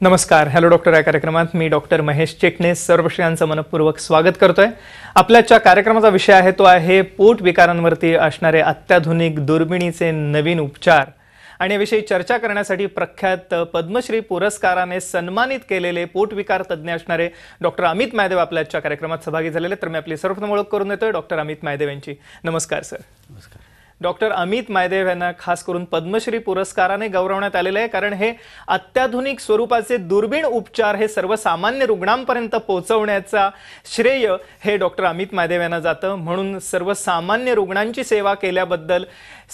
नमस्कार. Hello doctor या कार्यक्रमात मी डॉक्टर महेश चेकनेस सर्व श्रेयांचं मनपूर्वक स्वागत करतोय. आपल्याच्या कार्यक्रमाचा विषय आहे तो आहे पोट विकारांवरती असणारे अत्याधुनिक दुर्बिणीचे नवीन उपचार. आणि याविषयी चर्चा करण्यासाठी प्रख्यात पद्मश्री पुरस्काराने सन्मानित केलेले पोटविकार तज्ज्ञ असणारे डॉक्टर अमित मायदेव आपल्याच्या कार्यक्रमात सहभागी झालेले तर मी आपली सर्वप्रथम ओळख करून देतोय डॉक्टर अमित मायदेव यांची. नमस्कार सर. नमस्कार. डॉक्टर अमित मायदेव यांना खास करून पद्मश्री पुरस्काराने गौरवण्यात आलेलं आहे कारण हे अत्याधुनिक स्वरूपाचे दुर्बीण उपचार हे सर्वसामान्य रुग्णांपर्यंत पोहोचवण्याचा श्रेय हे डॉक्टर अमित मायदेव यांना जातं. म्हणून सर्वसामान्य रुग्णांची सेवा केल्याबद्दल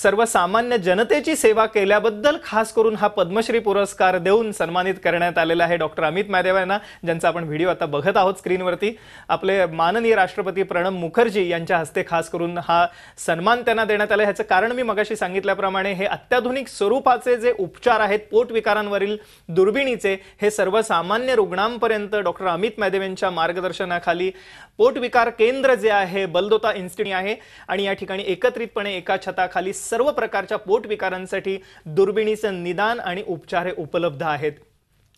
सर्वसामान्य जनतेची सेवा केल्याबद्दल खास करून हा पद्मश्री पुरस्कार देऊन सन्मानित करण्यात आलेला आहे डॉक्टर अमित मायदेव यांना ज्यांचा आपण व्हिडिओ आता बघत आहोत स्क्रीनवरती. आपले माननीय राष्ट्रपती प्रणब मुखर्जी यांच्या हस्ते खास करून हा सन्मान त्यांना देण्यात आला ह्याचं कारण मी मगाशी सांगितल्याप्रमाणे हे अत्याधुनिक स्वरूपाचे जे उपचार आहेत पोटविकारांवरील दुर्बिणीचे हे सर्वसामान्य रुग्णांपर्यंत डॉक्टर अमित मैदेव यांच्या मार्गदर्शनाखाली पोटविकार केंद्र जे आहे बलदोता इन्स्टिट्यूट आहे आणि या ठिकाणी एकत्रितपणे एका छताखाली सर्व प्रकारच्या पोटविकारांसाठी दुर्बिणीचं निदान आणि उपचार हे उपलब्ध आहेत.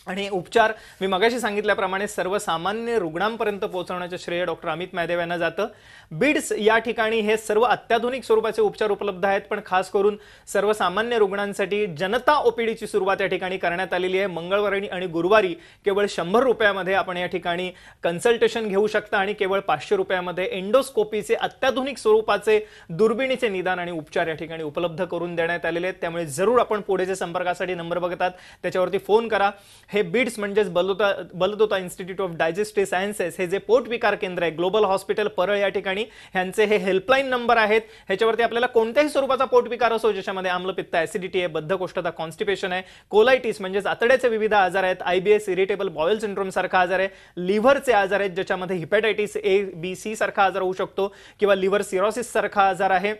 आणि उपचार मी मगाशी सांगितल्याप्रमाणे सर्वसामान्य रुग्णांपर्यंत पोहोचवण्याचं श्रेय डॉक्टर अमित मैदेव यांना जातं. बीड्स या ठिकाणी हे सर्व अत्याधुनिक स्वरूपाचे उपचार उपलब्ध आहेत पण खास करून सर्वसामान्य रुग्णांसाठी जनता ओपीडीची सुरुवात या ठिकाणी करण्यात आलेली आहे. मंगळवारी आणि गुरुवारी केवळ शंभर रुपयामध्ये आपण या ठिकाणी कन्सल्टेशन घेऊ शकता आणि केवळ पाचशे रुपयामध्ये एंडोस्कोपीचे अत्याधुनिक स्वरूपाचे दुर्बिणीचे निदान आणि उपचार या ठिकाणी उपलब्ध करून देण्यात आलेले आहेत. त्यामुळे जरूर आपण पुढे संपर्कासाठी नंबर बघतात त्याच्यावरती फोन करा. हे बीड्स म्हणजेच Baldota Baldota institute of digestive sciences हे जे पोटविकार केंद्र आहे ग्लोबल हॉस्पिटल परळ या ठिकाणी ह्यांचे हे हेल्पलाईन नंबर आहेत. ह्याच्यावरती आपल्याला कोणत्याही स्वरूपाचा पोटविकार असो ज्याच्यामध्ये आम्लपित्त ऍसिडिटी आहे बद्धकोष्ठता कॉन्स्टिपेशन आहे कोलायटिस म्हणजेच आतड्याचे विविध आजार आहेत आयबीएस इरिटेबल बॉयल सिंड्रोम सारखा आजार आहे लिव्हरचे आजार आहेत ज्याच्यामध्ये हिपॅटायटिस ए बी सी सारखा आजार होऊ शकतो किंवा लिव्हर सिरोसिस सारखा आजार आहे.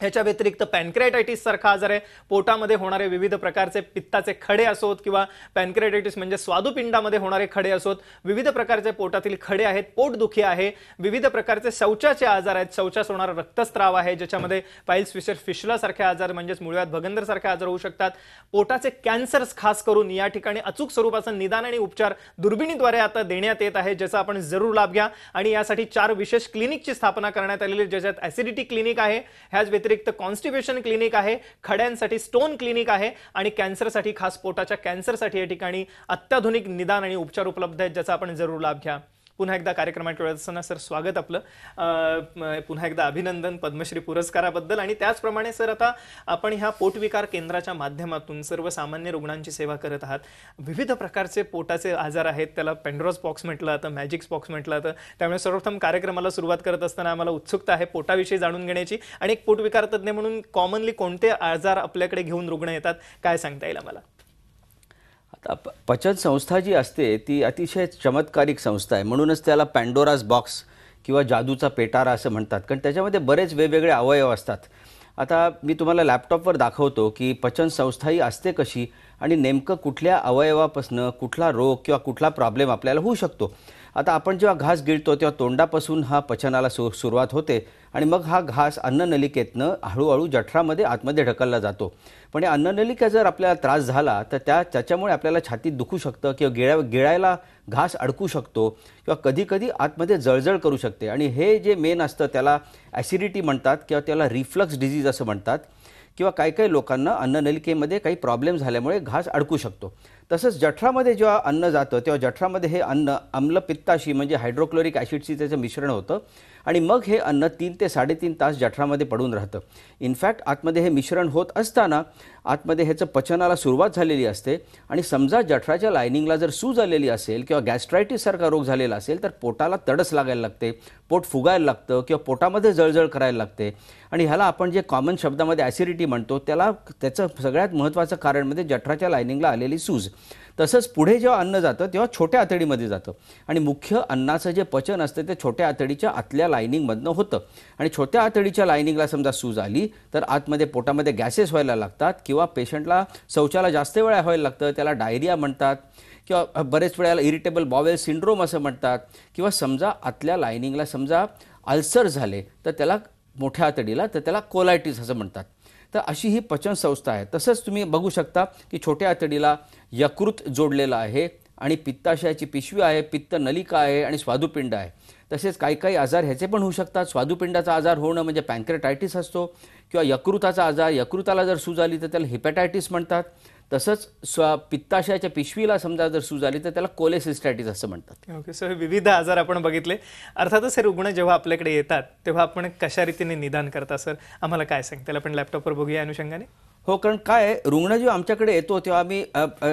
ह्याच्या व्यतिरिक्त पॅनक्रायटायटिस सारखा आजार आहे. पोटामध्ये होणारे विविध प्रकारचे पित्ताचे खडे असोत किंवा पॅनक्रायटायटिस म्हणजे स्वादुपिंडामध्ये होणारे खडे असोत. विविध प्रकारचे पोटातील खडे आहेत पोटदुखी आहे. विविध प्रकारचे शौचाचे आजार आहेत. शौचास होणारा रक्तस्त्राव आहे ज्याच्यामध्ये पाईल्स फिशर फिशलासारखे आजार म्हणजेच मुळव्यात भगंदरसारखे आजार होऊ शकतात. पोटाचे कॅन्सर्स खास करून या ठिकाणी अचूक स्वरूपाचं निदान आणि उपचार दुर्बिणीद्वारे आता देण्यात येत आहे ज्याचा आपण जरूर लाभ घ्या. आणि यासाठी चार विशेष क्लिनिकची स्थापना करण्यात आलेली ज्याच्यात ऍसिडिटी क्लिनिक आहे. ह्याच व्यतिरिक्त कॉन्स्टिब्युशन क्लिनिक आहे खड्यांसाठी स्टोन क्लिनिक आहे आणि कॅन्सरसाठी खास पोटाच्या कॅन्सरसाठी या ठिकाणी अत्याधुनिक निदान आणि उपचार उपलब्ध आहेत ज्याचा आपण जरूर लाभ घ्या. पुन्हा एकदा कार्यक्रमात वेळेत असताना सर स्वागत आपलं. पुन्हा एकदा अभिनंदन पद्मश्री पुरस्काराबद्दल. आणि त्याचप्रमाणे सर आता आपण ह्या पोटविकार केंद्राच्या माध्यमातून सर्वसामान्य रुग्णांची सेवा करत आहात. विविध प्रकारचे पोटाचे आजार आहेत. त्याला पेंड्रॉस पॉक्स म्हटलं जातं मॅजिक्स पॉक्स म्हटलं जातं. त्यामुळे सर्वप्रथम कार्यक्रमाला सुरुवात करत असताना आम्हाला उत्सुकता आहे पोटाविषयी जाणून घेण्याची. आणि एक पोटविकार तज्ज्ञ म्हणून कॉमनली कोणते आजार आपल्याकडे घेऊन रुग्ण येतात काय सांगता येईल आम्हाला? पचन संस्था जी असते ती अतिशय चमत्कारिक संस्था आहे. म्हणूनच त्याला पँडोराज बॉक्स किंवा जादूचा पेटारा असं म्हणतात. कारण त्याच्यामध्ये बरेच वेगवेगळे अवयव असतात. आता मी तुम्हाला लॅपटॉपवर दाखवतो की पचन संस्था ही असते कशी आणि नेमकं कुठल्या अवयवापासनं कुठला रोग किंवा कुठला प्रॉब्लेम आपल्याला होऊ शकतो. आता आपण जेव्हा घास गिळतो तेव्हा तोंडापासून हा पचनाला सु सुरुवात होते आणि मग हा घास अन्ननलिकेतनं हळूहळू जठरामध्ये आतमध्ये ढकलला जातो. पण या अन्ननलिका जर आपल्याला त्रास झाला तर त्या त्याच्यामुळे आपल्याला छातीत दुखू शकतं किंवा गिळा गिळायला घास अडकू शकतो किंवा कधीकधी आतमध्ये जळजळ करू शकते. आणि हे जे मेन असतं त्याला ॲसिडिटी म्हणतात किंवा त्याला रिफ्लक्स डिझीज असं म्हणतात किंवा काही काही लोकांना अन्ननलिकेमध्ये काही प्रॉब्लेम झाल्यामुळे घास अडकू शकतो. तसंच जठरामध्ये जेव्हा अन्न जातं तेव्हा जठरामध्ये हे अन्न आम्लपित्ताशी म्हणजे हायड्रोक्लोरिक ॲसिडशी त्याचं मिश्रण होतं. आणि मग हे अन्न तीन ते साडेतीन तास जठरामध्ये पडून राहतं. इनफॅक्ट आतमध्ये हे मिश्रण होत असताना आतमध्ये ह्याचं पचनाला सुरुवात झालेली असते आणि समजा जठराच्या लायनिंगला जर सूज आलेली असेल किंवा गॅस्ट्रायटिससारखा रोग झालेला असेल तर पोटाला तडस लागायला लागते पोट फुगायला लागतं किंवा पोटामध्ये जळजळ करायला लागते. आणि ह्याला आपण जे कॉमन शब्दामध्ये ॲसिडिटी म्हणतो त्याला त्याचं सगळ्यात महत्त्वाचं कारण म्हणजे जठराच्या लायनिंगला आलेली सूज. तसंच पुढे जेव्हा अन्न जातं तेव्हा छोट्या आतडीमध्ये जातं. आणि मुख्य अन्नाचं जे पचन असतं ते छोट्या आतडीच्या आतल्या लायनिंगमधनं होतं. आणि छोट्या आतडीच्या लायनिंगला समजा सूज आली तर आतमध्ये पोटामध्ये गॅसेस व्हायला लागतात किंवा पेशंटला शौचाला जास्त वेळा व्हायला लागतं त्याला डायरिया म्हणतात किंवा बरेच वेळेला इरिटेबल बॉवेल सिंड्रोम असं म्हणतात किंवा समजा आतल्या लायनिंगला समजा अल्सर झाले तर त्याला मोठ्या आतडीला तर त्याला कोलायटिस असं म्हणतात. तर अशी ही पचन संस्था आहे. तसंच तुम्ही बघू शकता की छोट्या आतडीला यकृत जोडलेलं आहे आणि पित्ताशयाची पिशवी आहे पित्त नलिका आहे आणि स्वादुपिंड आहे. तसेच काही काही आजार ह्याचे पण होऊ शकतात. स्वादुपिंडाचा आजार होणं म्हणजे पॅन्क्रेटायटिस असतो किंवा यकृताचा आजार. यकृताला जर सूज आली तर त्याला हिपॅटायटिस म्हणतात. तसंच स्व पित्ताशयाच्या पिशवीला समजा जर सूज आली तर त्याला कोलेसिस्टॅटिस असं म्हणतात. ओके सो हे विविध आजार आपण बघितले. अर्थातच हे रुग्ण जेव्हा आपल्याकडे येतात तेव्हा आपण कशा रीतीने निदान करता सर? आम्हाला काय सांगता आपण लॅपटॉपवर बघूया अनुषंगाने. हो कारण काय आहे, रुग्ण जेव्हा आमच्याकडे येतो तेव्हा आम्ही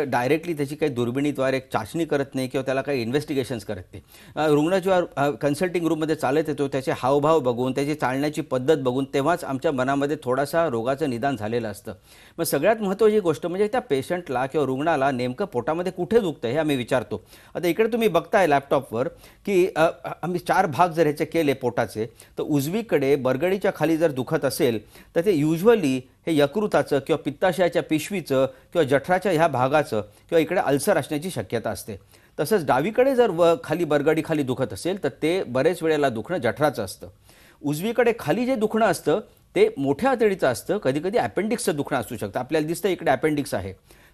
डायरेक्टली त्याची काही दुर्बिणीद्वारे चाचणी करत नाही किंवा त्याला काही इन्व्हेस्टिगेशन्स करत नाही. रुग्ण जेव्हा कन्सल्टिंग रूममध्ये चालत येतो त्याचे हावभाव बघून त्याची चालण्याची पद्धत बघून तेव्हाच आमच्या मनामध्ये थोडासा रोगाचं निदान झालेलं असतं. मग सगळ्यात महत्त्वाची गोष्ट म्हणजे त्या पेशंटला किंवा रुग्णाला नेमकं पोटामध्ये कुठे दुखतं हे आम्ही विचारतो. आता इकडे तुम्ही बघताय लॅपटॉपवर की आम्ही चार भाग जर ह्याचे केले पोटाचे तर उजवीकडे बरगडीच्या खाली जर दुखत असेल तर ते युजली हे यकृताचं किंवा पित्ताशयाच्या पिशवीचं किंवा जठराच्या ह्या भागाचं किंवा इकडे अल्सर असण्याची शक्यता असते. तसंच डावीकडे जर व खाली बरगडी खाली दुखत असेल तर ते बरेच वेळेला दुखणं जठराचं असतं. उजवीकडे खाली जे दुखणं असतं ते मोठ्या आतडीचं असतं. कधी कधी अपेंडिक्सचं दुखणं असू शकतं. आपल्याला दिसतं इकडे अपेंडिक्स आहे.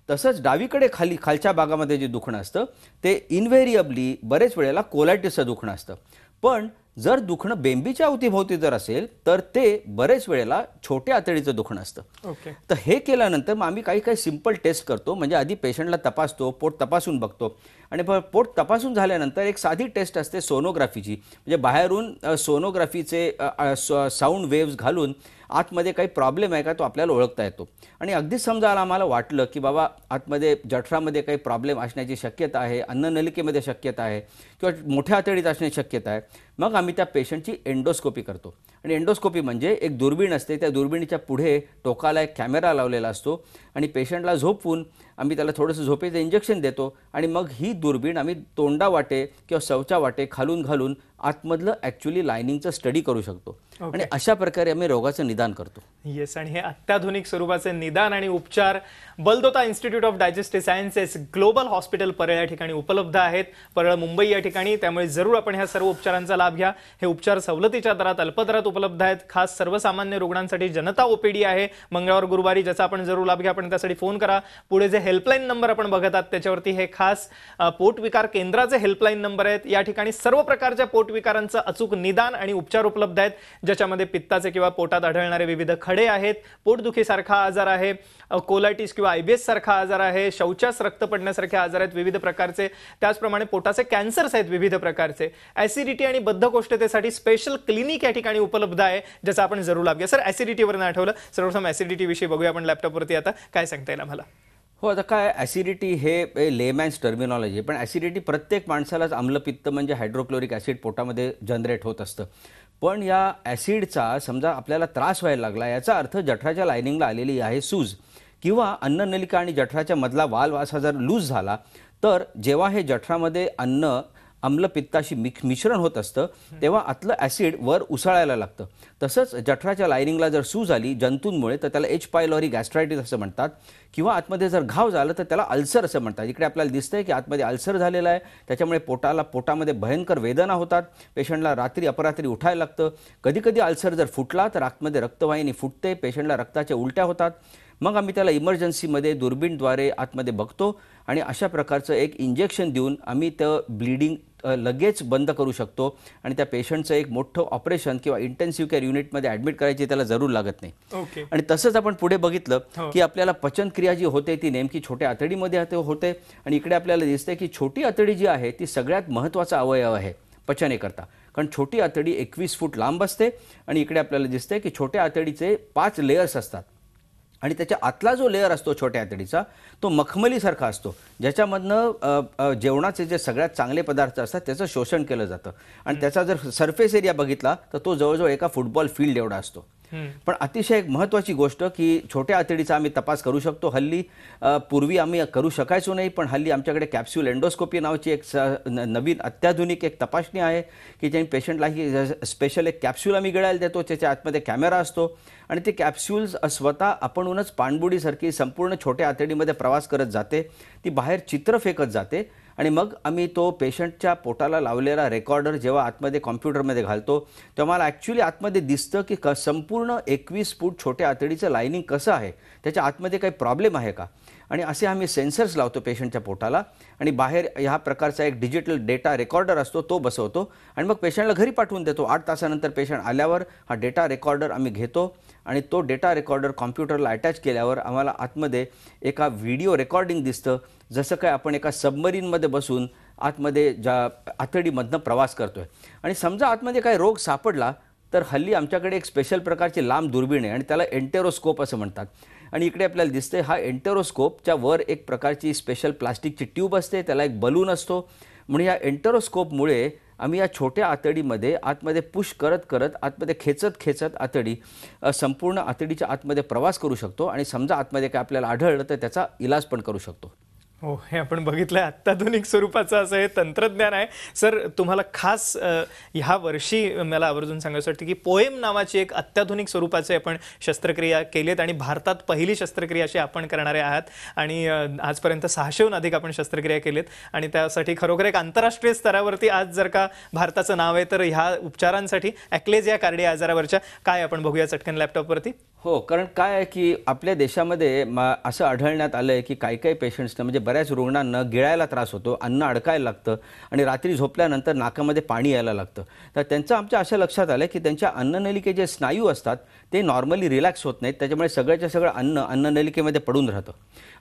तसंच डावीकडे खाली खालच्या भागामध्ये जे दुखणं असतं ते इनव्हेरिएबली बरेच वेळेला कोलायटिसचं दुखणं असतं. पण जर दुखणं बेंबीच्या अवतीभोवती जर असेल तर ते बरेच वेळेला छोट्या आतडीचं दुखणं असतं. ओके. तर हे केल्यानंतर मग आम्ही काही काही सिंपल टेस्ट करतो. म्हणजे आधी पेशंटला तपासतो पोट तपासून बघतो. आणि पोट तपासून झाल्यानंतर एक साधी टेस्ट असते सोनोग्राफीची. म्हणजे बाहेरून सोनोग्राफीचे साऊंड वेव्स घालून आतमध्ये काही प्रॉब्लेम आहे का तो आपल्याला ओळखता येतो. आणि अगदीच समजा आम्हाला वाटलं की बाबा आतमध्ये जठरामध्ये काही प्रॉब्लेम असण्याची शक्यता आहे अन्ननलिकेमध्ये शक्यता आहे किंवा मोठ्या आतडीत असण्याची शक्यता आहे. मग आम्ही त्या पेशंटची एंडोस्कोपी करतो. आणि एंडोस्कोपी म्हणजे एक दुर्बीण असते. त्या दुर्बिणीच्या पुढे टोकाला एक कॅमेरा लावलेला असतो आणि पेशंटला झोपवून आम्ही त्याला थोडंसं झोपेचं इंजेक्शन देतो आणि मग ही दुर्बीण आम्ही तोंडा वाटे किंवा शौचा वाटे खालून घालून आतमधलं ॲक्च्युली लायनिंगचं स्टडी करू शकतो. आणि अशा प्रकारे आम्ही रोगाचं निदान करतो. येस आणि हे अत्याधुनिक स्वरूपाचे निदान आणि उपचार Baldota institute of digestive sciences global hospital Parel या ठिकाणी उपलब्ध आहेत. परळ मुंबई या ठिकाणी त्यामुळे जरूर आपण ह्या सर्व उपचारांचा लाभ घ्या. हे उपचार सवलतीच्या दरात अल्पदरात उपलब्ध आहेत. खास सर्वसामान्य रुग्णांसाठी जनता ओपीडी आहे. मंगळवार गुरुवारी ज्याचा आपण जरूर लाभ घ्या आपण त्यासाठी फोन करा. पुढे जे हेल्पलाईन नंबर आपण बघत आहात त्याच्यावरती हे खास पोटविकार केंद्राचे हेल्पलाईन नंबर आहेत. या ठिकाणी सर्व प्रकारच्या पोटविकारांचं अचूक निदान आणि उपचार उपलब्ध आहेत. ज्याच्यामध्ये पित्ताचे किंवा पोटात आढळणारे विविध खडे आहेत. पोटदुखीसारखा आजार आहे. कोलायटिस किंवा आयबीएस सारखा आजार आहे. शौचास रक्त पडण्यासारखे आजार आहेत विविध प्रकारचे. त्याचप्रमाणे पोटाचे कॅन्सर्स आहेत. विविध प्रकारचे. ऍसिडिटी आणि बद्धकोष्ठतेसाठी स्पेशल क्लिनिक या ठिकाणी उपलब्ध आहे ज्याचा आपण जरूर लाभ घ्या. सर ऍसिडिटीवर नाही आठवलं. सर्वप्रथम ऍसिडिटी विषयी बघूया आपण लॅपटॉपवरती आता. काय सांगता येईल आम्हाला? हो आता काय ॲसिडिटी हे लेमॅन्स टर्मिनॉलॉजी पण ॲसिडिटी प्रत्येक माणसालाच आम्लपित्त म्हणजे हायड्रोक्लोरिक ॲसिड पोटामध्ये जनरेट होत असतं. पण या ॲसिडचा समजा आपल्याला त्रास व्हायला लागला याचा अर्थ जठराच्या लायनिंगला आलेली आहे सूज. किंवा अन्ननलिका आणि जठराच्या मधला वाल्व असा जर लूज झाला तर जेव्हा हे जठरामध्ये अन्न आम्लपित्ताशी मिक मिश्रण होत असतं तेव्हा आतलं ॲसिड वर उसळायला लागतं. तसंच जठराच्या लायनिंगला जर सूज आली जंतूंमुळे तर त्याला एच पायलॉरी गॅस्ट्रायटिस असं म्हणतात. किंवा आतमध्ये जर घाव झालं तर त्याला अल्सर असं म्हणतात. इकडे आपल्याला दिसतंय की आतमध्ये अल्सर झालेला आहे. त्याच्यामुळे पोटाला पोटामध्ये भयंकर वेदना होतात. पेशंटला रात्री अपरात्री उठायला लागतं. कधी कधी अल्सर जर फुटला तर आतमध्ये रक्तवाहिनी फुटते. पेशंटला रक्ताच्या उलट्या होतात. मग आम्ही त्याला इमर्जन्सीमध्ये दुर्बीणद्वारे आतमध्ये बघतो आणि अशा प्रकारचं एक इंजेक्शन देऊन आम्ही त्या ब्लिडिंग लगेच बंद करू शकतो आणि त्या पेशंटचं एक मोठं ऑपरेशन किंवा इंटेन्सिव्ह केअर युनिटमध्ये ॲडमिट करायची त्याला जरूर लागत नाही. ओके. आणि तसंच आपण पुढे बघितलं की आपल्याला पचनक्रिया जी होते ती नेमकी छोट्या आतडीमध्ये आते- होते आणि इकडे आपल्याला दिसते की छोटी आतडी जी आहे ती सगळ्यात महत्त्वाचा अवयव आहे पचनेकरता. कारण छोटी आतडी एकवीस फूट लांब असते आणि इकडे आपल्याला दिसते की छोट्या आतडीचे पाच लेयर्स असतात. आणि त्याच्या आतला जो लेअर असतो छोट्या आतडीचा तो मखमलीसारखा असतो. ज्याच्यामधनं जेवणाचे जे सगळ्यात चांगले पदार्थ असतात त्याचं शोषण केलं जातं. आणि त्याचा जर सरफेस एरिया बघितला तर तो जवळजवळ एका फुटबॉल फील्ड एवढा असतो. पण अतिशय एक महत्त्वाची गोष्ट की छोट्या आतडीचा आम्ही तपास करू शकतो. हल्ली पूर्वी आम्ही करू शकायचो नाही पण हल्ली आमच्याकडे कॅप्स्यूल एंडोस्कोपी नावाची एक नवीन अत्याधुनिक एक तपासणी आहे की ज्या पेशंटला ही स्पेशल एक कॅप्स्यूल आम्ही गळायला देतो त्याच्या आतमध्ये कॅमेरा असतो आणि ते कॅप्स्यूल्स स्वतः आपणहूनच पाणबुडीसारखी संपूर्ण छोट्या आतडीमध्ये प्रवास करत जाते. ती बाहेर चित्र फेकत जाते. आणि मग आम्ही तो पेशंटच्या पोटाला लावलेला रेकॉर्डर जेव्हा आतमध्ये कॉम्प्युटरमध्ये घालतो तेव्हा मला ॲक्च्युली आतमध्ये दिसतं की क संपूर्ण एकवीस फूट छोट्या आतडीचं लायनिंग कसं आहे? त्याच्या आतमध्ये काही प्रॉब्लेम आहे का? आणि असे आम्ही सेन्सर्स लावतो पेशंटच्या पोटाला आणि बाहेर ह्या प्रकारचा एक डिजिटल डेटा रेकॉर्डर असतो तो बसवतो आणि मग पेशंटला घरी पाठवून देतो. आठ तासानंतर पेशंट आल्यावर हा डेटा रेकॉर्डर आम्ही घेतो आणि तो डेटा रेकॉर्डर कॉम्प्युटरला अटॅच केल्यावर आम्हाला आतमध्ये एका व्हिडिओ रेकॉर्डिंग दिसतं. जसं काय आपण एका सबमरीनमध्ये बसून आतमध्ये ज्या आतडीमधनं प्रवास करतोय. आणि समजा आतमध्ये काही रोग सापडला तर हल्ली आमच्याकडे एक स्पेशल प्रकारची लांब दुर्बीण आहे आणि त्याला एंटेरोस्कोप असं म्हणतात. आणि इकडे आपल्याला दिसते हा एंटेरोस्कोपच्या वर एक प्रकारची स्पेशल प्लास्टिकची ट्यूब असते त्याला एक बलून असतो. म्हणून या एंटेरोस्कोपमुळे आम्ही या छोट्या आतडीमध्ये आतमध्ये पुश करत करत आतमध्ये खेचत खेचत आतडी संपूर्ण आतडीच्या आतमध्ये प्रवास करू शकतो आणि समजा आतमध्ये काय आपल्याला आढळलं तर त्याचा इलाज पण करू शकतो. हो हे आपण बघितलंय. अत्याधुनिक स्वरूपाचं असं हे तंत्रज्ञान आहे. सर तुम्हाला खास ह्या वर्षी मला आवर्जून सांगायचं वाटतं की पोएम नावाची एक अत्याधुनिक स्वरूपाचे आपण शस्त्रक्रिया केलीत आणि भारतात पहिली शस्त्रक्रिया अशी आपण करणारे आहात. आणि आजपर्यंत सहाशेहून अधिक आपण शस्त्रक्रिया केलीत. आणि त्यासाठी खरोखर एक आंतरराष्ट्रीय स्तरावरती आज जर का भारताचं नाव आहे तर ह्या उपचारांसाठी ॲक्लेज या कार्डिया आजारावरच्या काय आपण बघूया चटकन लॅपटॉपवरती? हो कारण काय आहे की आपल्या देशामध्ये असं आढळण्यात आलं आहे की काही काही पेशंट्सना म्हणजे बऱ्याच रुग्णांना गिळायला त्रास होतो अन्न अडकायला लागतं आणि रात्री झोपल्यानंतर नाकामध्ये पाणी यायला लागतं. तर त्यांचं आमच्या असं लक्षात आलं की त्यांच्या अन्ननलिके जे स्नायू असतात ते नॉर्मली रिलॅक्स होत नाहीत त्याच्यामुळे सगळ्याच्या सगळं अन्न अन्ननलिकेमध्ये पडून राहतं.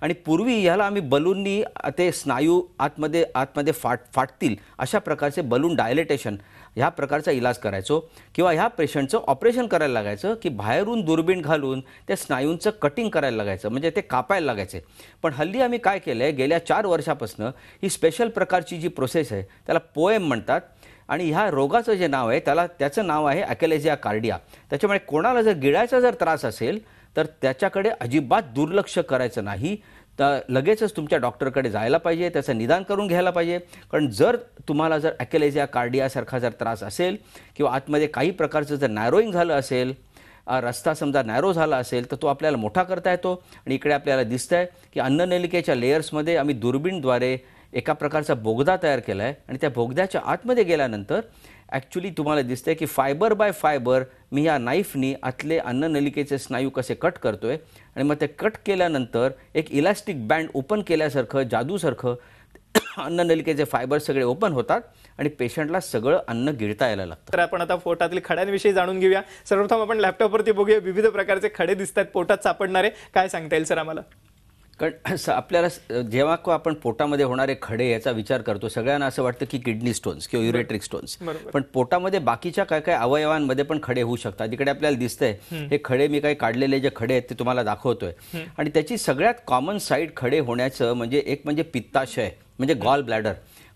आणि पूर्वी ह्याला आम्ही बलूननी ते स्नायू आतमध्ये आतमध्ये फाट फाटतील अशा प्रकारचे बलून डायलेटेशन ह्या प्रकारचा इलाज करायचो किंवा ह्या पेशंटचं ऑपरेशन करायला लागायचं की बाहेरून दुर्बीण घालून त्या स्नायूंचं कटिंग करायला लागायचं म्हणजे ते कापायला लागायचे. पण हल्ली आम्ही काय केलं आहे गेल्या चार वर्षापासून ही स्पेशल प्रकारची जी प्रोसेस आहे त्याला पोएम म्हणतात. आणि ह्या रोगाचं जे नाव आहे त्याला त्याचं नाव आहे ॲकेलेजिया कार्डिया. त्याच्यामुळे कोणाला जर गिळायचा जर त्रास असेल तर त्याच्याकडे अजिबात दुर्लक्ष करायचं नाही. तर लगेचच तुमच्या डॉक्टरकडे जायला पाहिजे त्याचं निदान करून घ्यायला पाहिजे. कारण जर तुम्हाला जर ॲकेलेजिया कार्डियासारखा जर त्रास असेल किंवा आतमध्ये काही प्रकारचं जर नॅरोईंग झालं असेल रस्ता समजा नॅरो झाला असेल तर तो आपल्याला मोठा करता येतो. आणि इकडे आपल्याला दिसतं आहे की अन्ननलिकेच्या लेयर्समध्ये आम्ही दुर्बीणद्वारे एका प्रकारचा बोगदा तयार केला आहे आणि त्या बोगद्याच्या आतमध्ये गेल्यानंतर ॲक्च्युली तुम्हाला दिसतंय की फायबर बाय फायबर मी या नाईफनी आतले अन्ननलिकेचे स्नायू कसे कट करतोय? आणि मग ते कट केल्यानंतर एक इलास्टिक बँड ओपन केल्यासारखं जादूसारखं अन्ननलिकेचे फायबर सगळे ओपन होतात आणि पेशंटला सगळं अन्न गिळता यायला लागतं. तर आपण आता पोटातील खड्यांविषयी जाणून घेऊया. सर्वप्रथम आपण लॅपटॉपवरती बघूया. विविध प्रकारचे खडे दिसतात पोटात सापडणारे. काय सांगता येईल सर आम्हाला? कारण स- आपल्याला जेव्हा को आपण पोटामध्ये होणारे खडे याचा विचार करतो सगळ्यांना असं वाटतं की किडनी स्टोन्स किंवा युरेट्रिक स्टोन्स. पण पोटामध्ये बाकीच्या काय काय अवयवांमध्ये पण खडे होऊ शकतात. इकडे आपल्याला दिसतंय हे खडे मी काही काढलेले जे खडे आहेत ते तुम्हाला दाखवतोय. आणि त्याची सगळ्यात कॉमन साईड खडे होण्याचं म्हणजे एक म्हणजे पित्ताशय म्हणजे गॉल ब्लॅडर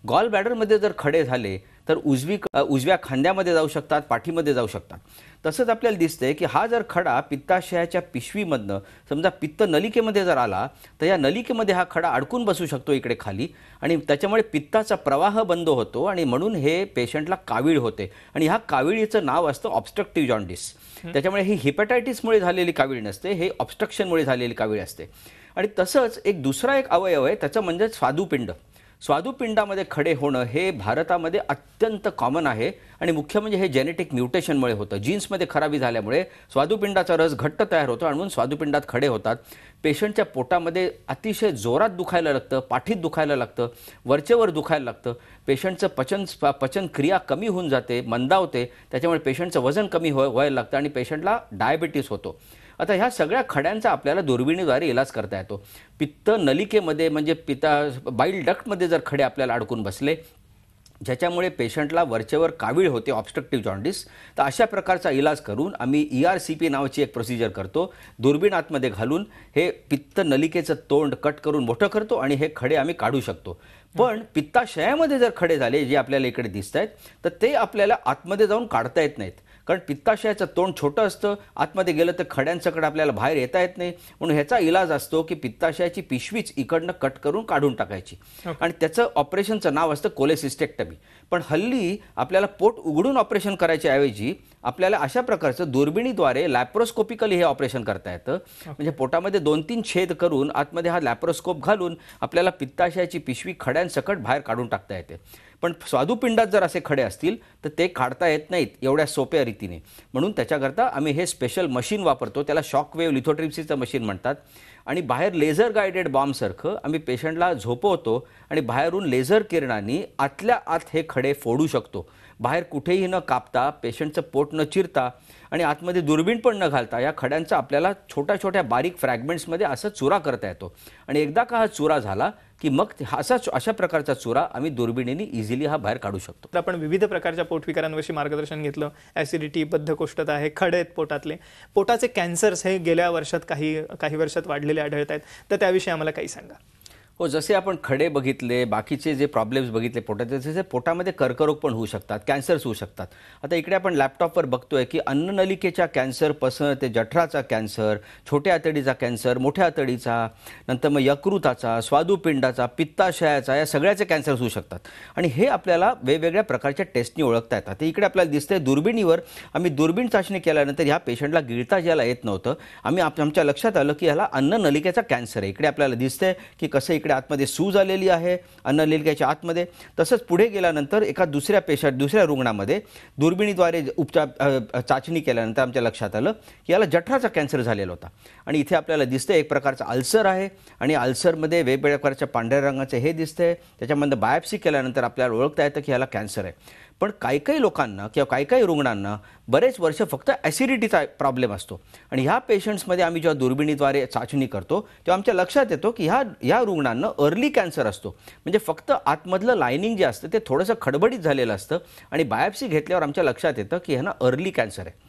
गॉल ब्लॅडरमध्ये जर खडे झाले तर उजवी उजव्या खांद्यामध्ये जाऊ शकतात पाठीमध्ये जाऊ शकतात. तसंच आपल्याला दिसतंय की हा जर खडा पित्ताशयाच्या पिशवीमधनं समजा पित्त नलिकेमध्ये जर आला तर या नलिकेमध्ये हा खडा अडकून बसू शकतो इकडे खाली आणि त्याच्यामुळे पित्ताचा प्रवाह बंद होतो आणि म्हणून हे पेशंटला कावीळ होते. आणि ह्या काविळीचं नाव असतं ऑब्स्ट्रक्टिव्ह जॉन्डिस त्याच्यामुळे ही हिपॅटायटिसमुळे झालेली कावीळ नसते हे ऑब्स्ट्रक्शनमुळे झालेली कावीळ असते. आणि तसंच एक दुसरा एक अवयव आहे त्याचं म्हणजे स्वादुपिंड. स्वादुपिंडामध्ये खडे होणं हे भारतामध्ये अत्यंत कॉमन आहे आणि मुख्य म्हणजे हे जेनेटिक म्युटेशनमुळे होतं. जीन्समध्ये खराबी झाल्यामुळे स्वादुपिंडाचा रस घट्ट तयार होतो आणि म्हणून स्वादुपिंडात खडे होतात. पेशंटच्या पोटामध्ये अतिशय जोरात दुखायला लागतं पाठीत दुखायला लागतं वरचेवर दुखायला लागतं. पेशंटचं पचन पचन क्रिया कमी होऊन जाते मंदावते. त्याच्यामुळे पेशंटचं वजन कमी हो व्हायला लागतं आणि पेशंटला डायबिटीस होतो. आता ह्या सगळ्या खड्यांचा आपल्याला दुर्बिणीद्वारे इलाज करता येतो. पित्त नलिकेमध्ये म्हणजे पिता बाईल डक्टमध्ये जर खडे आपल्याला अडकून बसले ज्याच्यामुळे पेशंटला वरचेवर कावीळ होते ऑब्स्ट्रक्टिव्ह जॉन्डिस तर अशा प्रकारचा इलाज करून आम्ही ई आर सी पी नावाची एक प्रोसिजर करतो. दुर्बीण आतमध्ये घालून हे पित्त नलिकेचं तोंड कट करून मोठं करतो आणि हे खडे आम्ही काढू शकतो. पण पित्ताशयामध्ये जर खडे झाले जे आपल्याला इकडे दिसत आहेत तर ते आपल्याला आतमध्ये जाऊन काढता येत नाहीत. कारण पित्ताशयाचं तोंड छोटं असतं आतमध्ये गेलं तर खड्यांसकट आपल्याला बाहेर येता येत नाही. म्हणून ह्याचा इलाज असतो की पित्ताशयाची पिशवीच इकडनं कट करून काढून टाकायची. आणि त्याचं ऑपरेशनचं नाव असतं कोलेसिस्टेक्टमी. पण हल्ली आपल्याला पोट उघडून ऑपरेशन करायच्या ऐवजी आपल्याला अशा प्रकारचं दुर्बिणीद्वारे लॅप्रोस्कोपिकली हे ऑपरेशन करता येतं. म्हणजे पोटामध्ये दोन तीन छेद करून आतमध्ये हा लॅप्रोस्कोप घालून आपल्याला पित्ताशयाची पिशवी खड्यांसकट बाहेर काढून टाकता येते. पण स्वादुपिंडात जर असे खडे असतील तर ते काढता येत नाहीत एवढ्या सोप्या रीतीने. म्हणून त्याच्याकरता आम्ही हे स्पेशल मशीन वापरतो त्याला शॉकवेव्ह लिथोट्रिप्सीचं मशीन म्हणतात. आणि बाहेर लेझर गायडेड बॉम्बसारखं आम्ही पेशंटला झोपवतो आणि बाहेरून लेझर किरणांनी आतल्या आत हे खडे फोडू शकतो. बाहेर कुठेही न कापता पेशंटचं पोट न चिरता आणि आतमध्ये दुर्बीण पण न घालता या खड्यांचा आपल्याला छोट्या छोट्या बारीक फ्रॅगमेंट्समध्ये असं चुरा करता येतो. आणि एकदा का हा चुरा झाला की मग असा अशा प्रकारचा चुरा आम्ही दुर्बिणीने इझिली हा बाहेर काढू शकतो. तर आपण विविध प्रकारच्या पोटविकारांविषयी मार्गदर्शन घेतलं. ॲसिडिटी बद्धकोष्ठता आहे खडे आहेत पोटातले. पोटाचे कॅन्सर्स हे गेल्या वर्षात काही काही वर्षात वाढलेले आढळत आहेत. तर त्याविषयी आम्हाला काही सांगा. हो जसे आपण खडे बघितले बाकीचे जे प्रॉब्लेम्स बघितले पोटाचे तसे पोटामध्ये कर्करोग पण होऊ शकतात कॅन्सर्स होऊ शकतात. आता इकडे आपण लॅपटॉपवर बघतोय की अन्ननलिकेच्या कॅन्सरपासून ते जठराचा कॅन्सर छोट्या आतडीचा कॅन्सर मोठ्या आतडीचा नंतर मग यकृताचा स्वादुपिंडाचा पित्ताशयाचा या सगळ्याचे कॅन्सर्स होऊ शकतात. आणि हे आपल्याला वेगवेगळ्या प्रकारच्या टेस्टनी ओळखता येतात. ते इकडे आपल्याला दिसतंय दुर्बिणीवर आम्ही दुर्बीण चाचणी केल्यानंतर ह्या पेशंटला गिळता ज्याला येत नव्हतं. आम्ही आप- आमच्या लक्षात आलं की ह्याला अन्ननलिकेचा कॅन्सर आहे. इकडे आपल्याला दिसतंय की कसं इकडे आतमध्ये सूज आलेली आहे अन्ननलिकेच्या आतमध्ये. तसंच पुढे गेल्यानंतर एका दुसऱ्या पेशंट दुसऱ्या रुग्णामध्ये दुर्बिणीद्वारे उपचार चाचणी केल्यानंतर आमच्या लक्षात आलं की याला जठराचा कॅन्सर झालेला होता. आणि इथे आपल्याला दिसतं एक प्रकारचा अल्सर आहे आणि अल्सरमध्ये वेगवेगळ्या प्रकारच्या पांढऱ्या रंगाचं हे दिसतंय. त्याच्यामध्ये बायोप्सी केल्यानंतर आपल्याला ओळखता येतं की ह्याला कॅन्सर आहे. पण काही काही लोकांना किंवा काही काही रुग्णांना बरेच वर्ष फक्त ॲसिडिटीचा प्रॉब्लेम असतो. आणि ह्या पेशंट्समध्ये आम्ही जेव्हा दुर्बिणीद्वारे चाचणी करतो तेव्हा आमच्या लक्षात येतो की ह्या ह्या रुग्णांना अर्ली कॅन्सर असतो. म्हणजे फक्त आतमधलं लायनिंग जे असतं ते थोडंसं खडबडीत झालेलं असतं आणि बायोप्सी घेतल्यावर आमच्या लक्षात येतं की ह्यांना अर्ली कॅन्सर आहे.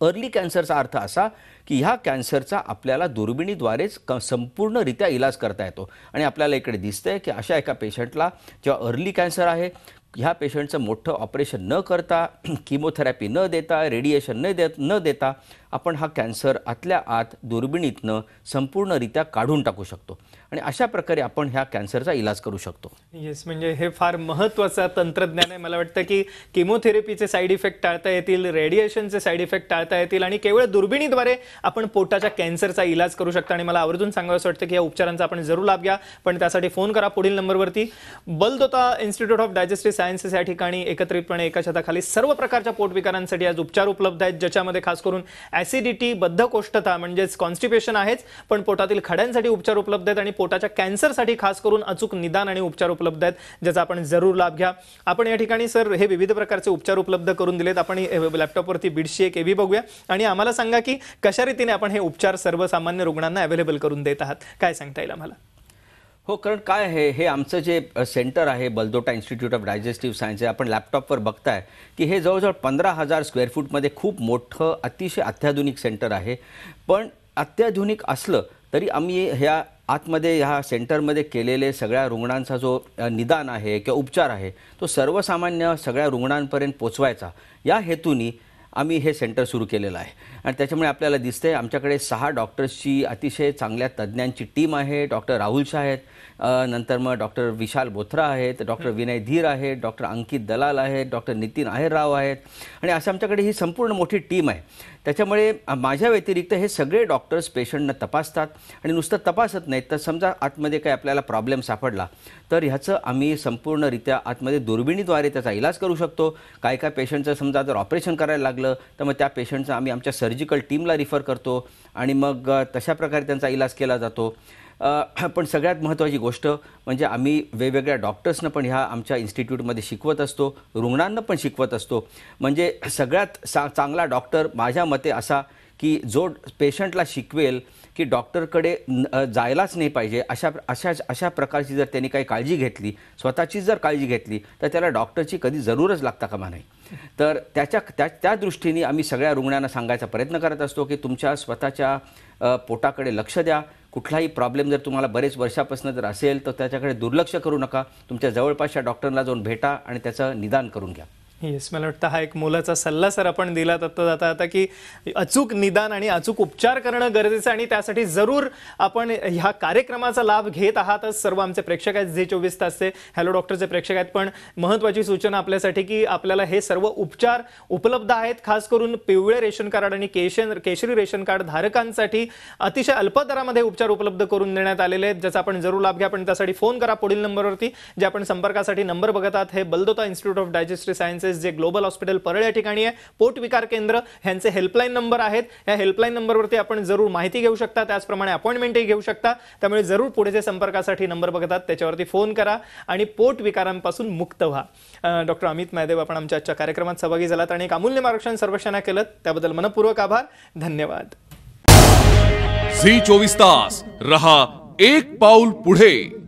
अर्ली कॅन्सरचा अर्थ असा की ह्या कॅन्सरचा आपल्याला दुर्बिणीद्वारेच क संपूर्णरित्या इलाज करता येतो. आणि आपल्याला इकडे दिसतंय की अशा एका पेशंटला जेव्हा अर्ली कॅन्सर आहे ह्या पेशंटचं मोठं ऑपरेशन न करता किमोथेरपी न देता रेडिएशन न देत न देता आपण हा कॅन्सर आतल्या आत दुर्बिणीतनं संपूर्णरित्या काढून टाकू शकतो. आणि अशा प्रकारे आपण ह्या कॅन्सरचा इलाज करू शकतो. येस म्हणजे हे फार महत्त्वाचं तंत्रज्ञान आहे. मला वाटतं की किमोथेरपीचे साईड इफेक्ट टाळता येतील रेडिएशनचे साईड इफेक्ट टाळता येतील आणि केवळ दुर्बिणीद्वारे आपण पोटाच्या कॅन्सरचा इलाज करू शकता. आणि मला आवर्जून सांगावं वाटतं की या उपचारांचा आपण जरूर लाभ घ्या. पण त्यासाठी फोन करा पुढील नंबरवरती. Baldota institute of digestive sciences या ठिकाणी एकत्रितपणे एका छताखाली सर्व प्रकारच्या पोटविकारांसाठी आज उपचार उपलब्ध आहेत ज्याच्यामध्ये खास करून ऍसिडिटी बद्धकोष्ठता म्हणजेच कॉन्स्टिपेशन आहेच पण पोटातील खड्यांसाठी उपचार उपलब्ध आहेत आणि पोटाच्या कॅन्सरसाठी खास करून अचूक निदान आणि उपचार उपलब्ध आहेत ज्याचा आपण जरूर लाभ घ्या. आपण या ठिकाणी सर हे विविध प्रकारचे उपचार उपलब्ध करून दिलेत. आपण लॅपटॉपवरती बीडशी एक एव्ही बघूया. आणि आम्हाला सांगा की कशा रीतीने आपण हे उपचार सर्वसामान्य रुग्णांना अवेलेबल करून देत आहात? काय सांगता येईल आम्हाला? हो कारण काय आहे हे आमचं जे सेंटर आहे Baldota institute of digestive science आपण लॅपटॉपवर बघताय की हे जवळजवळ पंधरा हजार स्क्वेअर फूटमध्ये खूप मोठं अतिशय अत्याधुनिक सेंटर आहे. पण अत्याधुनिक असलं तरी आम्ही ह्या आतमध्ये ह्या सेंटरमध्ये केलेले सगळ्या रुग्णांचा जो निदान आहे किंवा उपचार आहे तो सर्वसामान्य सगळ्या रुग्णांपर्यंत पोचवायचा. या हेतूनी आम्ही हे सेंटर सुरू केलेलं आहे. आणि त्याच्यामुळे आपल्याला दिसतंय आमच्याकडे सहा डॉक्टर्सची अतिशय चांगल्या तज्ज्ञांची टीम आहे डॉक्टर राहुल शाह आहेत नंतर मग डॉक्टर विशाल बोथरा आहेत डॉक्टर विनय धीर आहेत डॉक्टर अंकित दलाल आहेत डॉक्टर नितीन आहेरराव आहेत. आणि असं आमच्याकडे ही संपूर्ण मोठी टीम आहे. त्याच्यामुळे माझ्या व्यतिरिक्त हे सगळे डॉक्टर्स पेशंटना तपासतात. आणि नुसतं तपासत नाहीत तर समजा आतमध्ये काही आपल्याला प्रॉब्लेम सापडला तर ह्याचं आम्ही संपूर्णरित्या आतमध्ये दुर्बिणीद्वारे त्याचा इलाज करू शकतो. काय काय पेशंटचं समजा जर ऑपरेशन करायला लागलं तर मग त्या पेशंटचं आम्ही आमच्या सर्जिकल टीमला रिफर करतो. आणि मग तशा प्रकारे त्यांचा इलाज केला जातो. पण सगळ्यात महत्त्वाची गोष्ट म्हणजे आम्ही वेगवेगळ्या डॉक्टर्सनं पण ह्या आमच्या इन्स्टिट्यूटमध्ये शिकवत असतो रुग्णांना पण शिकवत असतो. म्हणजे सगळ्यात सा चांगला डॉक्टर माझ्या मते असा की जो पेशंटला शिकवेल की डॉक्टरकडे न- जायलाच नाही पाहिजे अशा अशा अशा प्रकारची जर त्यांनी काही काळजी घेतली स्वतःचीच जर काळजी घेतली तर त्याला डॉक्टरची कधी जरूरच लागता कामा नाही तर त्याच्या त्या त्या दृष्टीने आम्ही सगळ्या रुग्णांना सांगायचा प्रयत्न करत असतो की तुमच्या स्वतःच्या पोटाकडे लक्ष द्या कुठलाही प्रॉब्लेम जर तुम्हाला बरेच वर्षापासून जर असेल तर त्याच्याकडे दुर्लक्ष करू नका. तुमच्या जवळपासच्या डॉक्टरला जाऊन भेटा आणि त्याचं निदान करून घ्या. येस मला वाटतं हा एक मोलाचा सल्ला सर आपण दिला. आता जाता आता की अचूक निदान आणि अचूक उपचार करणं गरजेचं आहे आणि त्यासाठी जरूर आपण ह्या कार्यक्रमाचा लाभ घेत आहातच सर्व आमचे प्रेक्षक आहेत जे चोवीस तासचे हॅलो डॉक्टरचे प्रेक्षक आहेत. पण महत्त्वाची सूचना आपल्यासाठी की आपल्याला हे सर्व उपचार उपलब्ध आहेत खास करून पिवळे रेशन कार्ड आणि केशन केशरी रेशन कार्ड धारकांसाठी अतिशय अल्प दरामध्ये उपचार उपलब्ध करून देण्यात आलेले आहेत. ज्याचा आपण जरूर लाभ घ्या. पण त्यासाठी फोन करा पुढील नंबरवरती जे आपण संपर्कासाठी नंबर बघत आहात हे Baldota institute of digestive sciences जे ग्लोबल हॉस्पिटल परळ या ठिकाणी आहे पोट विकार केंद्र ह्यांचे हेल्पलाईन नंबर आहेत. या हेल्पलाईन नंबरवरती आपण जरूर माहिती घेऊ शकता त्याचप्रमाणे अपॉइंटमेंटही घेऊ शकता. त्यामुळे जरूर पुढे संपर्कासाठी नंबर बघतात त्याच्यावरती फोन करा आणि पोट विकारांपासून मुक्त व्हा. डॉक्टर अमित मैदेव आपण आमच्या आजच्या कार्यक्रमात सहभागी झालात आणि एक अमूल्य मार्गदर्शन सर्वेक्षणा केलं. त्याबद्दल मनपूर्वक आभार. धन्यवाद. झी चोवीस तास. रहा एक पाऊल पुढे.